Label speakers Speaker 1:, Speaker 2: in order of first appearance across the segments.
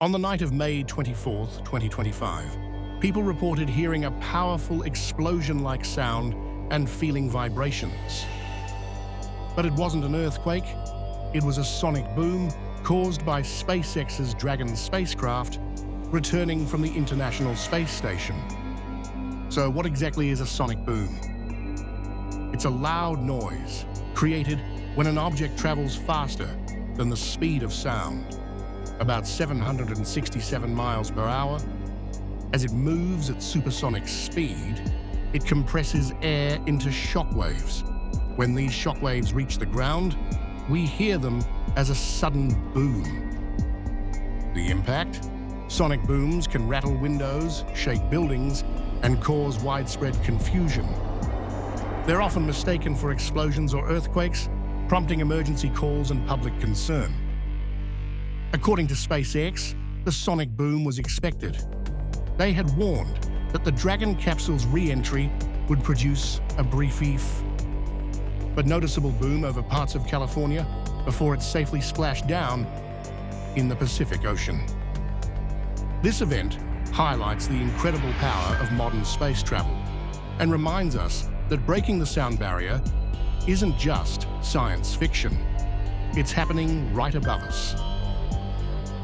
Speaker 1: On the night of May 24, 2025, people reported hearing a powerful explosion-like sound and feeling vibrations. But it wasn't an earthquake, it was a sonic boom caused by SpaceX's Dragon spacecraft returning from the International Space Station. So what exactly is a sonic boom? It's a loud noise created when an object travels faster than the speed of sound, about 767 miles per hour. As it moves at supersonic speed, it compresses air into shock waves. When these shock waves reach the ground, we hear them as a sudden boom. The impact? Sonic booms can rattle windows, shake buildings, and cause widespread confusion. They're often mistaken for explosions or earthquakes, prompting emergency calls and public concern. According to SpaceX, the sonic boom was expected. They had warned that the Dragon capsule's re-entry would produce a brief but noticeable boom over parts of California before it safely splashed down in the Pacific Ocean. This event highlights the incredible power of modern space travel and reminds us that breaking the sound barrier isn't just science fiction. It's happening right above us.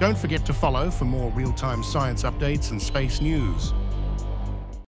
Speaker 1: Don't forget to follow for more real-time science updates and space news.